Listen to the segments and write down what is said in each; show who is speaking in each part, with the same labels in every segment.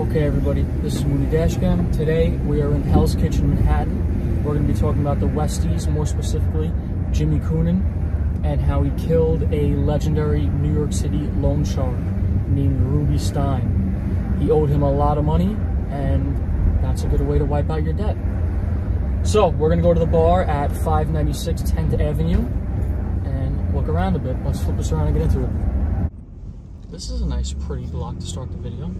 Speaker 1: Okay, everybody, this is Mooney Dashcam. Today we are in Hell's Kitchen, Manhattan. We're going to be talking about the Westies, more specifically Jimmy Coonan, and how he killed a legendary New York City loan shark named Ruby Stein. He owed him a lot of money, and that's a good way to wipe out your debt. So, we're going to go to the bar at 596 10th Avenue and look around a bit. Let's flip this around and get into it. This is a nice, pretty block to start the video.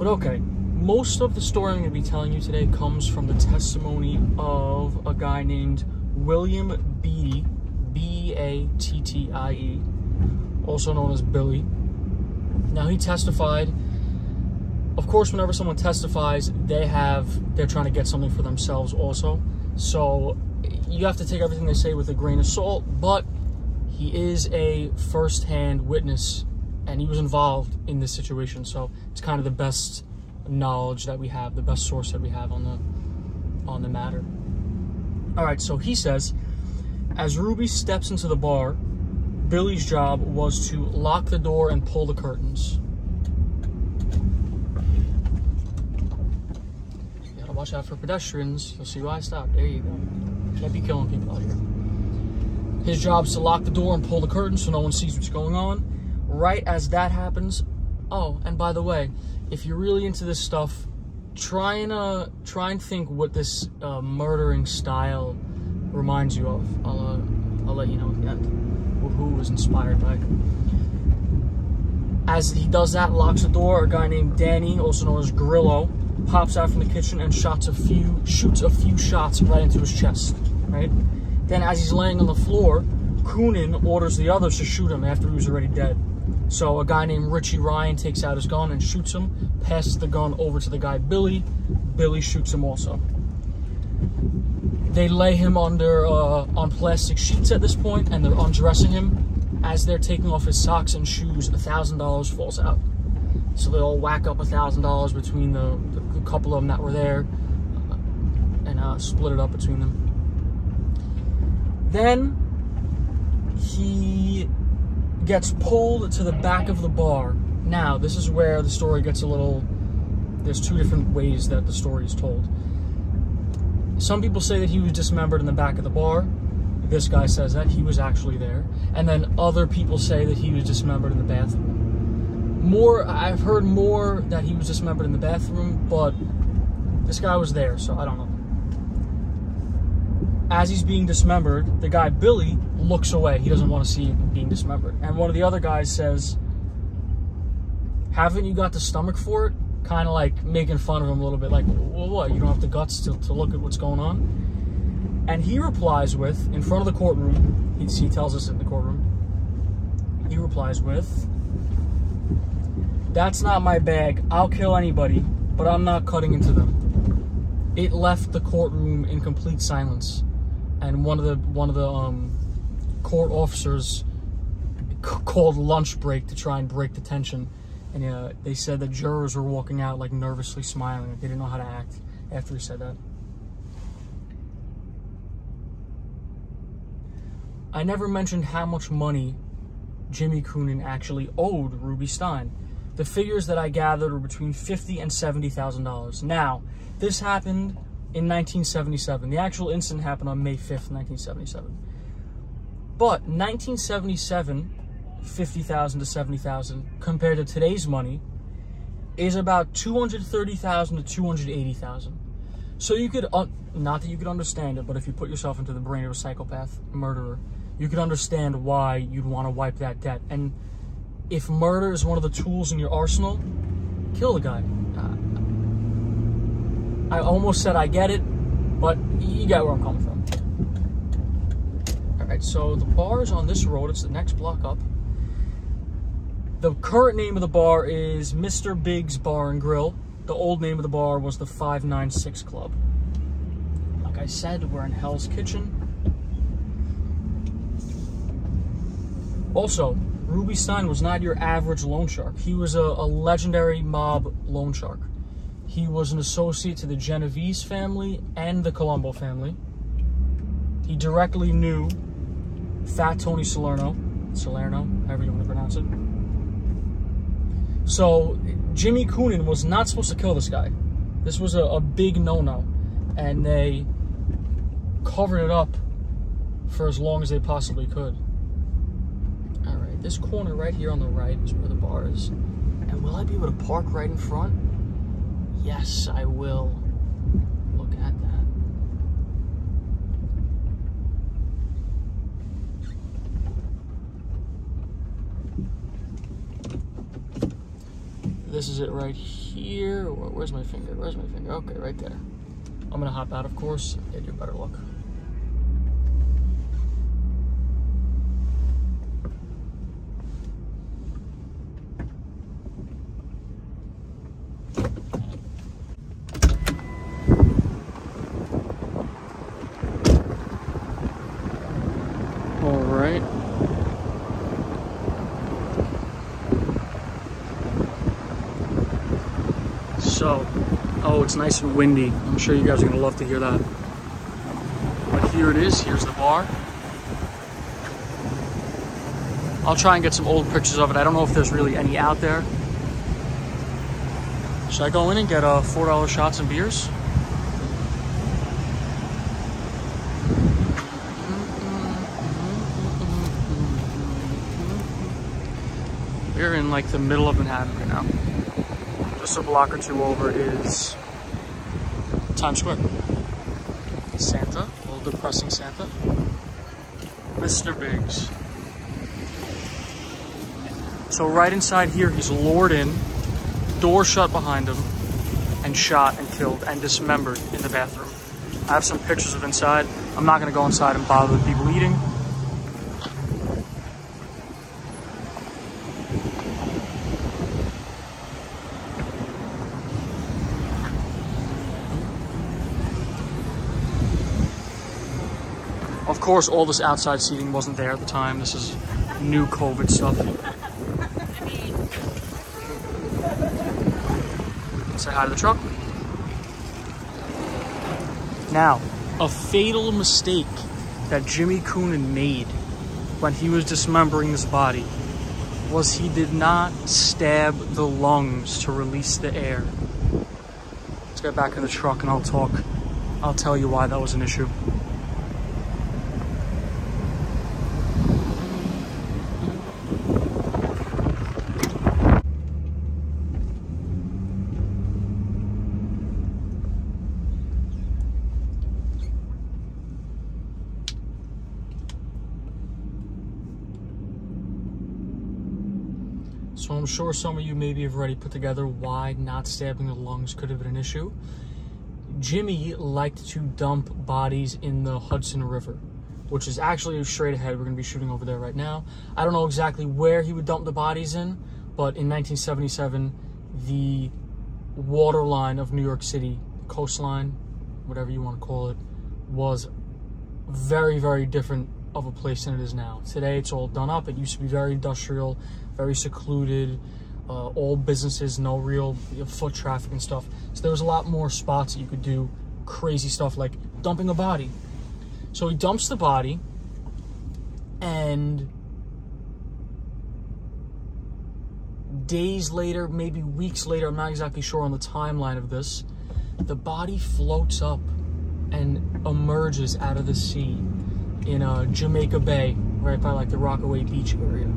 Speaker 1: But okay, most of the story I'm going to be telling you today comes from the testimony of a guy named William Beattie, B A T T I E, also known as Billy. Now, he testified. Of course, whenever someone testifies, they have, they're trying to get something for themselves also. So you have to take everything they say with a grain of salt, but he is a first hand witness and he was involved in this situation. So it's kind of the best knowledge that we have, the best source that we have on the on the matter. All right, so he says, as Ruby steps into the bar, Billy's job was to lock the door and pull the curtains. You gotta watch out for pedestrians. You'll see why I stopped. There you go. Can't be killing people out here. His job is to lock the door and pull the curtains so no one sees what's going on right as that happens, oh, and by the way, if you're really into this stuff, try and uh, try and think what this uh, murdering style reminds you of. I'll uh, I'll let you know at the end who was inspired by. As he does that, locks the door. A guy named Danny, also known as Grillo, pops out from the kitchen and shots a few shoots a few shots right into his chest. Right. Then, as he's laying on the floor, Coonan orders the others to shoot him after he was already dead. So a guy named Richie Ryan takes out his gun and shoots him, passes the gun over to the guy Billy. Billy shoots him also. They lay him under uh, on plastic sheets at this point, and they're undressing him. As they're taking off his socks and shoes, a thousand dollars falls out. So they all whack up a thousand dollars between the, the, the, couple of them that were there, uh, and uh, split it up between them. Then he gets pulled to the back of the bar. Now, this is where the story gets a little. There's two different ways that the story is told. Some people say that he was dismembered in the back of the bar. This guy says that he was actually there. And then other people say that he was dismembered in the bathroom. More, I've heard more that he was dismembered in the bathroom, but this guy was there, so I don't know. As he's being dismembered, the guy Billy looks away. He doesn't want to see him being dismembered. And one of the other guys says, Haven't you got the stomach for it? Kind of like making fun of him a little bit, like, Well, what? You don't have the guts to, to look at what's going on? And he replies with, in front of the courtroom, he, he tells us in the courtroom, he replies with, That's not my bag. I'll kill anybody, but I'm not cutting into them. It left the courtroom in complete silence. And one of the one of the um, court officers called lunch break to try and break the tension. And uh, they said the jurors were walking out like nervously smiling. They didn't know how to act after he said that. I never mentioned how much money Jimmy Coonan actually owed Ruby Stein. The figures that I gathered were between fifty and seventy thousand dollars. Now, this happened in 1977. The actual incident happened on May 5th, 1977. But 1977, 50,000 to 70,000 compared to today's money is about 230,000 to 280,000. So you could, not that you could understand it, but if you put yourself into the brain of a psychopath murderer, you could understand why you'd want to wipe that debt. And if murder is one of the tools in your arsenal, kill the guy. Uh, I almost said I get it, but you get where I'm coming from All right, so the bar is on this road. It's the next block up. The current name of the bar is Mr. Big's Bar and Grill. The old name of the bar was the 596 Club. Like I said, we're in Hell's Kitchen. Also, Ruby Stein was not your average loan shark. He was a, a legendary mob loan shark. He was an associate to the Genovese family and the Colombo family. He directly knew Fat Tony Salerno, Salerno, however you want to pronounce it. So Jimmy Coonan was not supposed to kill this guy. This was a, a big no-no. And they covered it up for as long as they possibly could. All right, this corner right here on the right is where the bar is. And will I be able to park right in front? Yes, I will. Look at that. This is it right here. Where's my finger? Where's my finger? Okay, right there. I'm gonna hop out, of course, and do better luck. All right. So, oh, it's nice and windy. I'm sure you guys are gonna love to hear that. But here it is, here's the bar. I'll try and get some old pictures of it. I don't know if there's really any out there. Should I go in and get uh, $4 shots and beers? We're in like the middle of Manhattan right now. Just a block or two over is Times Square. Santa, little depressing Santa. Mr. Biggs. So right inside here, he's lured in, door shut behind him, and shot and killed and dismembered in the bathroom. I have some pictures of inside. I'm not gonna go inside and bother the people eating. Of course, all this outside seating wasn't there at the time. This is new COVID stuff. Say hi to the truck. Now, a fatal mistake that Jimmy Coonan made when he was dismembering this body was he did not stab the lungs to release the air. Let's get back in the truck and I'll talk. I'll tell you why that was an issue. Sure some of you maybe have already put together why not stabbing the lungs could have been an issue. Jimmy liked to dump bodies in the Hudson River, which is actually straight ahead. We're going to be shooting over there right now. I don't know exactly where he would dump the bodies in, but in 1977, the waterline of New York City, coastline, whatever you want to call it, was very, very different of a place than it is now. Today, it's all done up. It used to be very industrial, very secluded, uh, all businesses, no real foot traffic and stuff. So there was a lot more spots that you could do crazy stuff like dumping a body. So he dumps the body, and days later, maybe weeks later, I'm not exactly sure on the timeline of this, the body floats up and emerges out of the sea in uh, Jamaica Bay, right by like the Rockaway Beach area.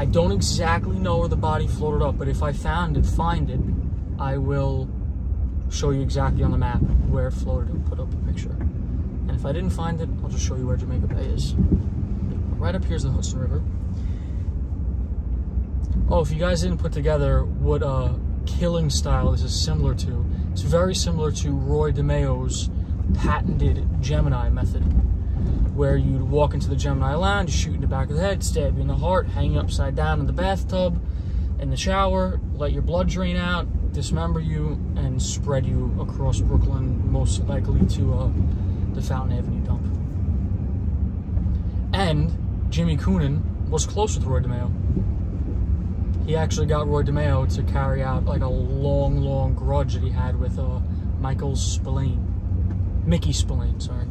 Speaker 1: I don't exactly know where the body floated up, but if I found it, find it, I will show you exactly on the map where it floated and put up a picture. And if I didn't find it, I'll just show you where Jamaica Bay is. Right up here is the Hudson River. Oh, if you guys didn't put together what uh, killing style this is similar to, it's very similar to Roy DeMeo's patented Gemini method where you'd walk into the Gemini lounge, shoot in the back of the head, stab you in the heart, hang you upside down in the bathtub, in the shower, let your blood drain out, dismember you, and spread you across Brooklyn, most likely to uh, the Fountain Avenue dump. And Jimmy Coonan was close with Roy DeMeo. He actually got Roy DeMeo to carry out like a long, long grudge that he had with uh, Michael Spillane. Mickey Spillane, sorry.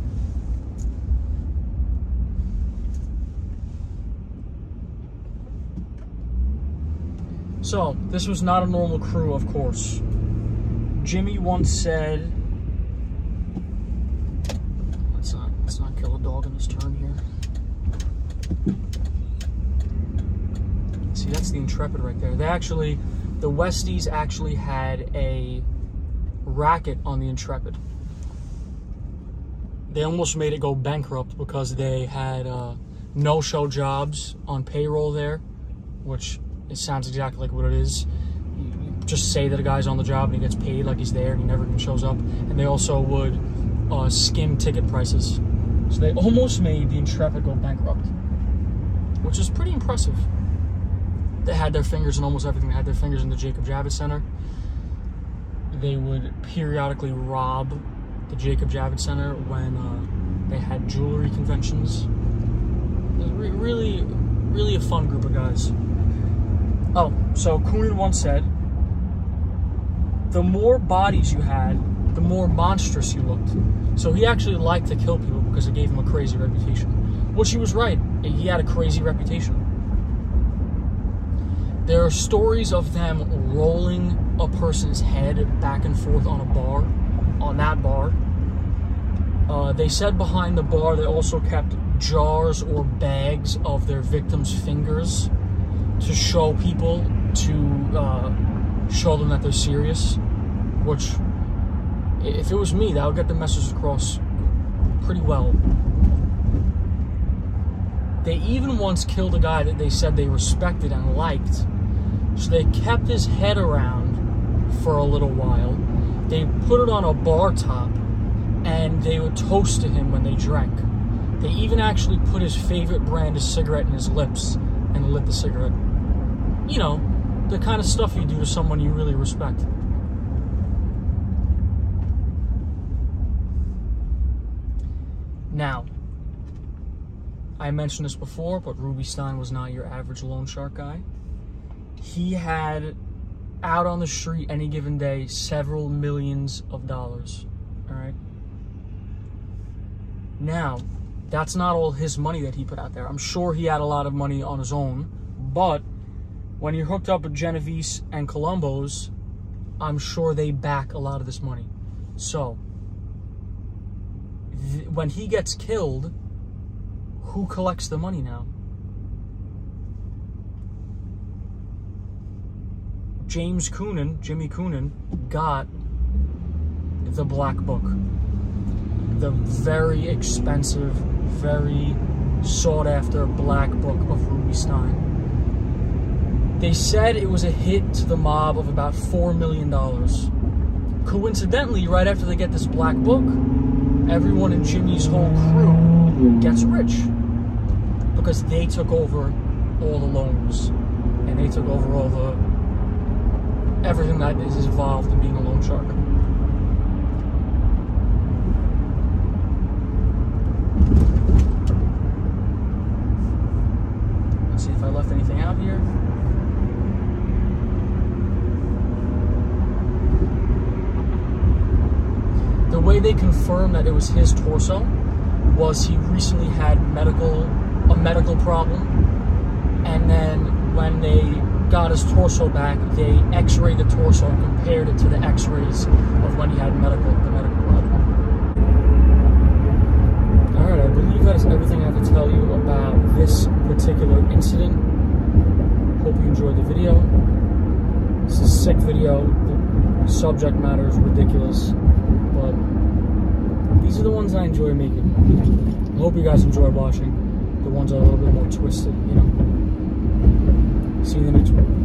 Speaker 1: So, this was not a normal crew, of course. Jimmy once said, let's not, let's not kill a dog in this turn here. See, that's the Intrepid right there. They actually, the Westies actually had a racket on the Intrepid. They almost made it go bankrupt because they had uh, no-show jobs on payroll there, which it sounds exactly like what it is. Just say that a guy's on the job and he gets paid like he's there and he never even shows up. And they also would uh, skim ticket prices. So they almost made the Intrepid go bankrupt, which is pretty impressive they had their fingers in almost everything. They had their fingers in the Jacob Javits Center. They would periodically rob the Jacob Javits Center when uh, they had jewelry conventions. Really, really a fun group of guys. Oh, so Coonan once said, the more bodies you had, the more monstrous you looked. So he actually liked to kill people because it gave him a crazy reputation. Which he was right. He had a crazy reputation. There are stories of them rolling a person's head back and forth on a bar, on that bar. Uh, they said behind the bar they also kept jars or bags of their victims' fingers to show people, to uh, show them that they're serious. Which, if it was me, that would get the message across pretty well. They even once killed a guy that they said they respected and liked so they kept his head around for a little while. They put it on a bar top and they would toast to him when they drank. They even actually put his favorite brand of cigarette in his lips and lit the cigarette. You know, the kind of stuff you do to someone you really respect. Now, I mentioned this before, but Ruby Stein was not your average loan shark guy he had out on the street any given day several millions of dollars. All right. Now, that's not all his money that he put out there. I'm sure he had a lot of money on his own, but when you're hooked up with Genovese and Colombo's, I'm sure they back a lot of this money. So, when he gets killed, who collects the money now? James Coonan, Jimmy Coonan, got the Black Book. The very expensive, very sought after Black Book of Ruby Stein. They said it was a hit to the mob of about $4 million. Coincidentally, right after they get this Black Book, everyone in Jimmy's whole crew gets rich because they took over all the loans and they took over all the everything that is involved in being a loan shark. Let's see if I left anything out here. The way they confirmed that it was his torso was he recently had medical a medical problem and then when they got his torso back, they x-rayed the torso and compared it to the x-rays of when he had medical the medical problem. Alright, I believe that is everything I have to tell you about this particular incident. Hope you enjoyed the video. It's a sick video. The subject matter is ridiculous but these are the ones I enjoy making. I hope you guys enjoy watching the ones that are a little bit more twisted, you know. See you in the next one.